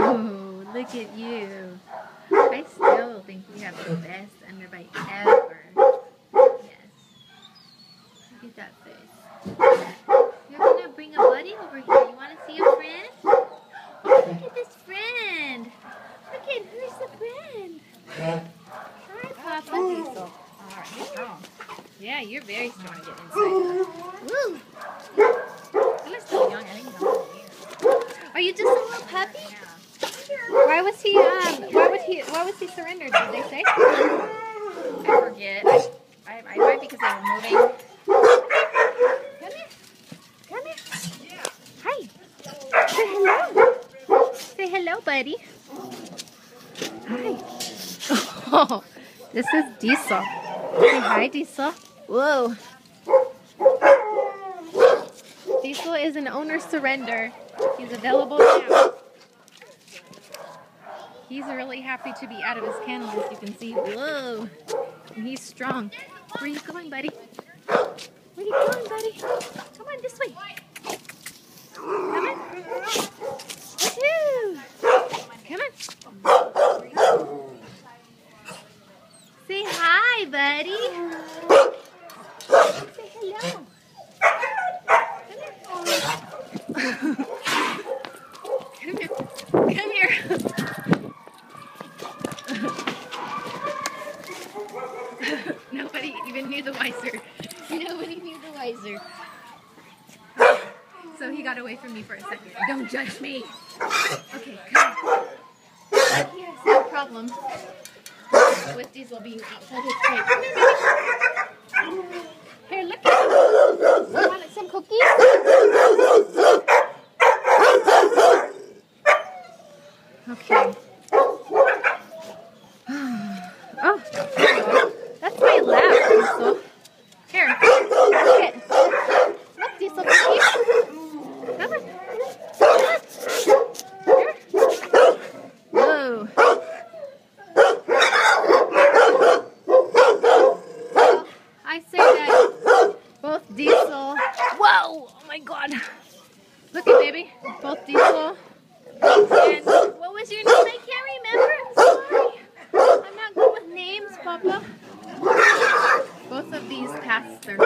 Oh, look at you. I still think you have the best underbite ever. Yes. Look at that face. You're gonna bring a buddy over here. You wanna see a friend? Oh, look at this friend. Look at who's the friend. Hi, Papa. Diesel. Alright, you're strong. Yeah, you're very strong to get inside. Woo! You're still young. I think he's only a year. Are you just a little puppy? Why was he um why was he why was he surrendered, did they say? I forget. I, I might because they were moving. Come here. Come here. Hi. Say hello. Say hello, buddy. Hi. Oh, this is Diesel. Say hi, Diesel. Whoa. Diesel is an owner surrender. He's available now. He's really happy to be out of his kennel, as you can see. Whoa. And he's strong. Where are you going, buddy? Where are you going, buddy? Come on, this way. Come on. Woohoo! Come on. Say hi, buddy. Say hello. Come here. Come here. Nobody even knew the wiser. Nobody knew the wiser. So he got away from me for a second. Don't judge me. Okay, come. Yes, no problem. With Diesel being outside his crate. Come here, baby. Here, look at you. You want some cookies? Okay. Oh, that's my lap, Diesel. Here, look it. Look, Diesel, cookies. Come on. Here. Whoa. I say that both Diesel. Whoa! Oh my God! Look at baby. Both Diesel and what was your name? I can't remember. Sorry. I'm not good with names, Papa. Both of these passed their